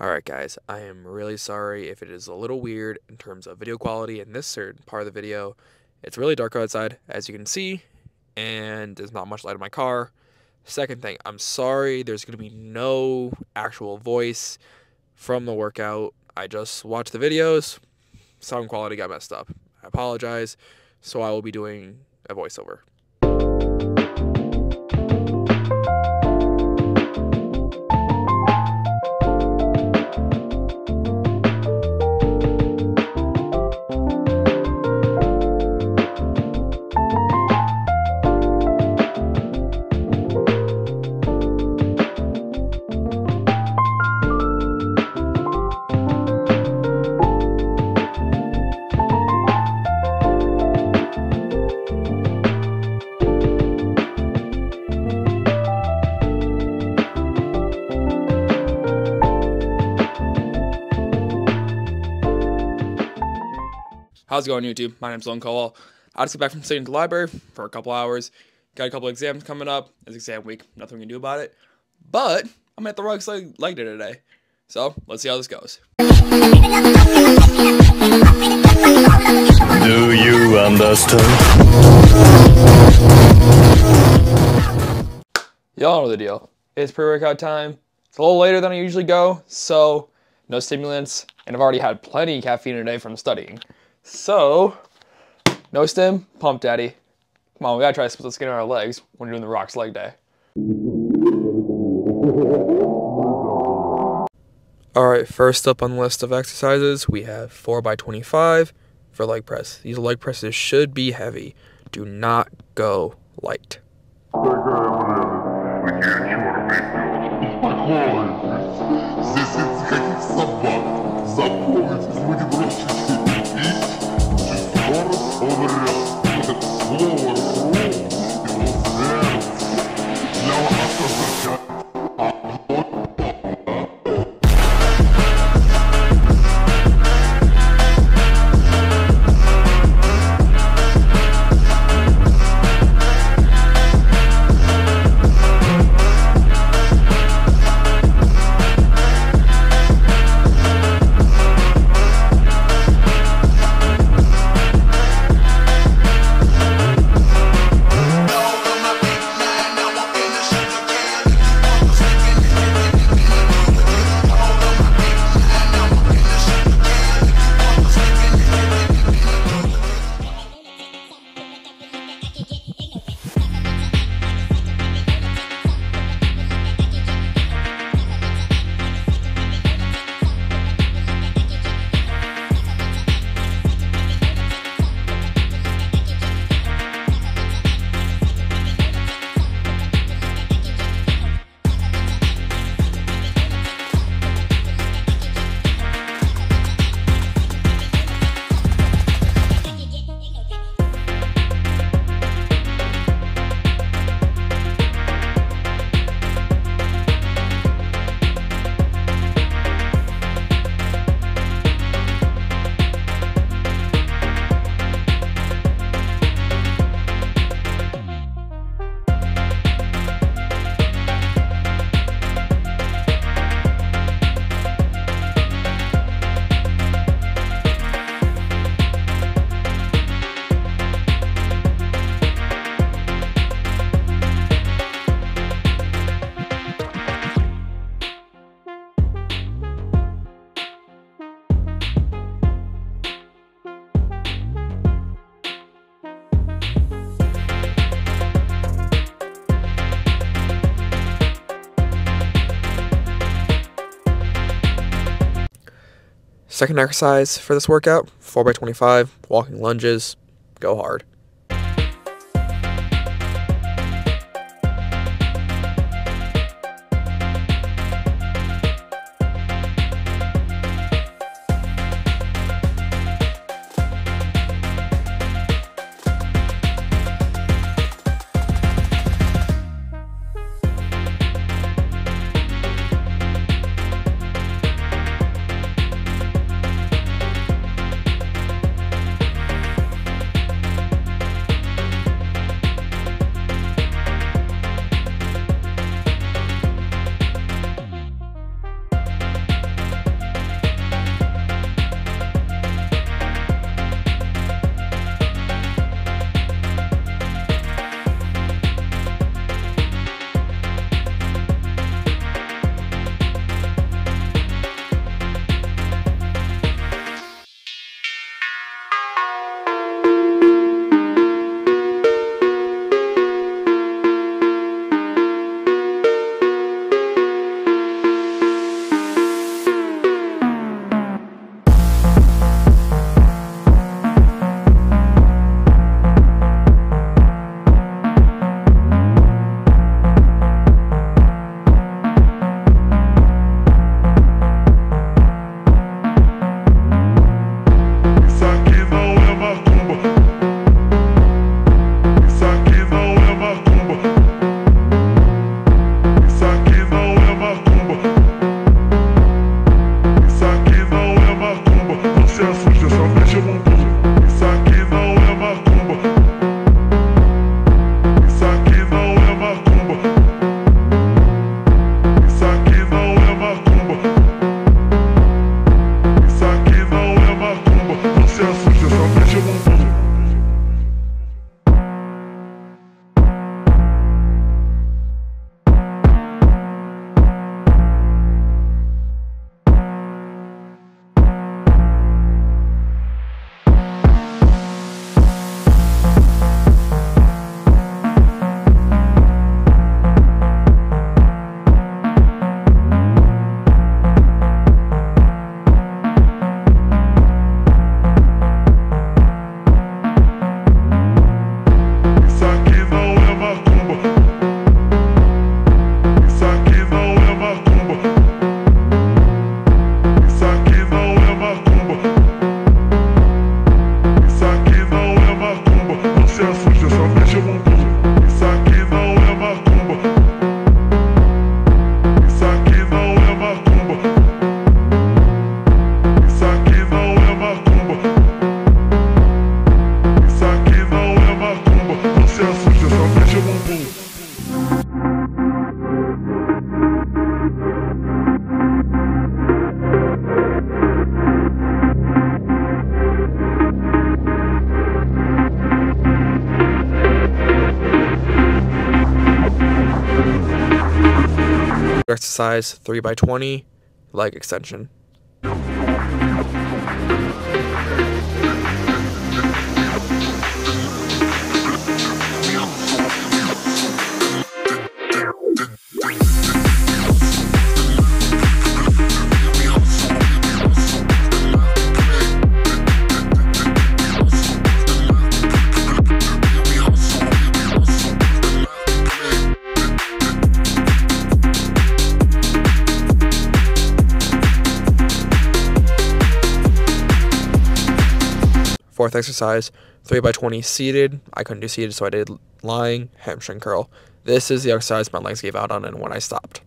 Alright guys, I am really sorry if it is a little weird in terms of video quality in this certain part of the video. It's really dark outside, as you can see, and there's not much light in my car. Second thing, I'm sorry there's going to be no actual voice from the workout. I just watched the videos, sound quality got messed up. I apologize, so I will be doing a voiceover. How's it going, YouTube? My name's Dylan Kowal. I just got back from sitting at the library for a couple hours. Got a couple exams coming up. It's exam week. Nothing we can do about it. But I'm at the Rocks leg, leg day today. So let's see how this goes. Do you understand? Y'all know the deal. It's pre-workout time. It's a little later than I usually go, so no stimulants, and I've already had plenty of caffeine today from studying. So, no stim, pump daddy. Come on, we gotta try to split the skin on our legs when you're doing the rocks leg day. Alright, first up on the list of exercises, we have 4x25 for leg press. These leg presses should be heavy. Do not go light. Second exercise for this workout 4x25, walking lunges, go hard. Exercise 3x20 leg extension. Fourth exercise, 3 by 20 seated. I couldn't do seated, so I did lying hamstring curl. This is the exercise my legs gave out on and when I stopped.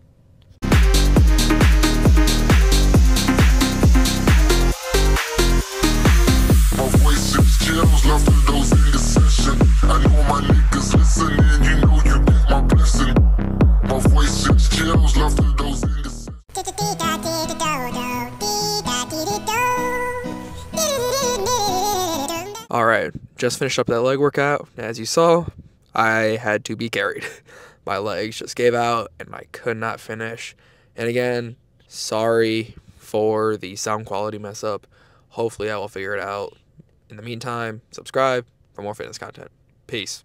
I know my niggas listening, you know Just finished up that leg workout. As you saw, I had to be carried. My legs just gave out and I could not finish. And again, sorry for the sound quality mess up. Hopefully, I will figure it out. In the meantime, subscribe for more fitness content. Peace.